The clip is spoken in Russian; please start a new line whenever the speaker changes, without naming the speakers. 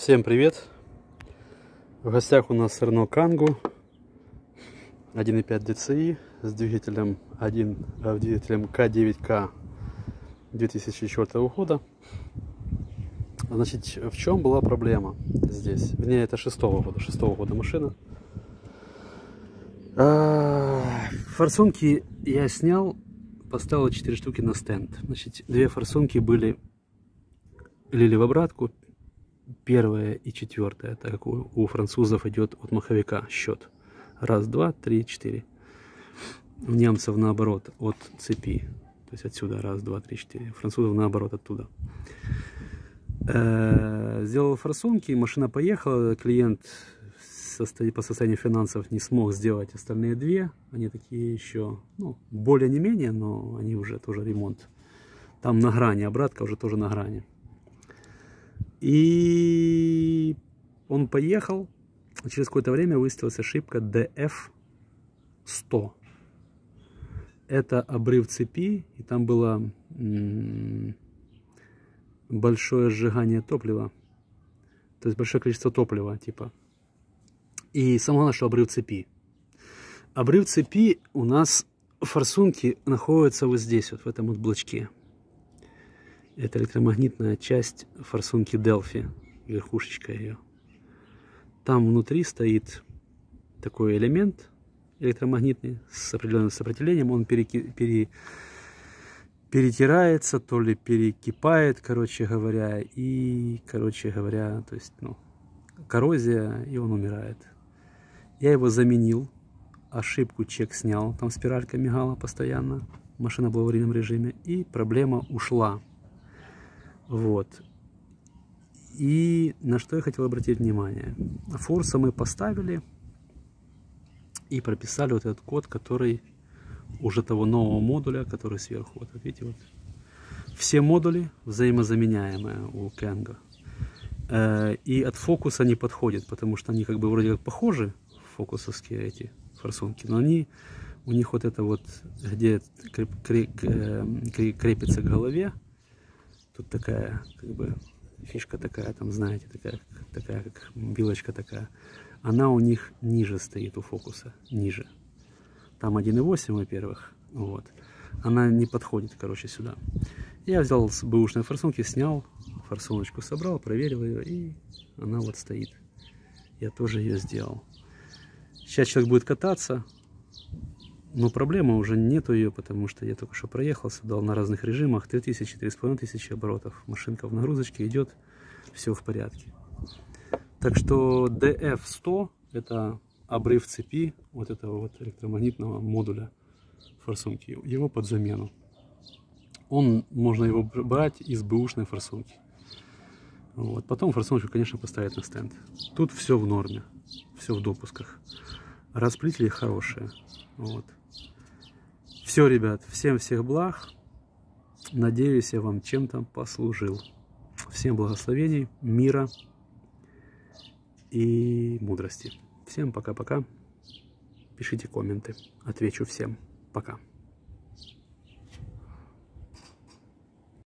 Всем привет! В гостях у нас Renault Kangoo 1.5 DCI с двигателем 1, э, двигателем К9К 2004 года. Значит, в чем была проблема здесь? Вернее, это шестого года, шестого года машина. Форсунки я снял, поставил 4 штуки на стенд. Значит, две форсунки были лили в обратку, первое и четвертое, так как у, у французов идет от маховика счет. Раз, два, три, четыре. У немцев наоборот, от цепи. То есть отсюда раз, два, три, четыре. Французов наоборот оттуда. -э сделал форсунки, машина поехала, клиент по состоянию финансов не смог сделать остальные две. Они такие еще, ну, более не менее, но они уже тоже ремонт. Там на грани, обратка уже тоже на грани. И он поехал, через какое-то время выставилась ошибка DF100. Это обрыв цепи, и там было большое сжигание топлива. То есть большое количество топлива, типа. И самое главное, что обрыв цепи. Обрыв цепи у нас форсунки находятся вот здесь, вот в этом вот блочке. Это электромагнитная часть форсунки Delphi, верхушечка ее. Там внутри стоит такой элемент электромагнитный с определенным сопротивлением. Он переки, пере, перетирается, то ли перекипает, короче говоря. И, короче говоря, то есть, ну, коррозия, и он умирает. Я его заменил, ошибку чек снял, там спиралька мигала постоянно, машина была в аварийном режиме, и проблема ушла. Вот. И на что я хотел обратить внимание. Форса мы поставили и прописали вот этот код, который уже того нового модуля, который сверху. Вот видите, вот. Все модули взаимозаменяемые у Кенга. Э, и от фокуса не подходит, потому что они как бы вроде как похожи, фокусовские эти форсунки, но они, у них вот это вот, где креп, креп, крепится к голове, Тут такая, как бы, фишка такая, там, знаете, такая, такая, как вилочка такая. Она у них ниже стоит, у фокуса, ниже. Там 1.8, во-первых, вот. Она не подходит, короче, сюда. Я взял с бэушной форсунки, снял, форсуночку собрал, проверил ее, и она вот стоит. Я тоже ее сделал. Сейчас человек будет кататься, но проблема уже нету ее, потому что я только что проехался, дал на разных режимах 3000-3500 оборотов. Машинка в нагрузочке идет, все в порядке. Так что DF100 это обрыв цепи вот этого вот электромагнитного модуля форсунки, его под замену. Он, можно его брать из бэушной форсунки. Вот. Потом форсуночку, конечно, поставить на стенд. Тут все в норме, все в допусках. Расплители хорошие. Вот. Все, ребят, всем всех благ. Надеюсь, я вам чем-то послужил. Всем благословений, мира и мудрости. Всем пока-пока. Пишите комменты. Отвечу всем. Пока.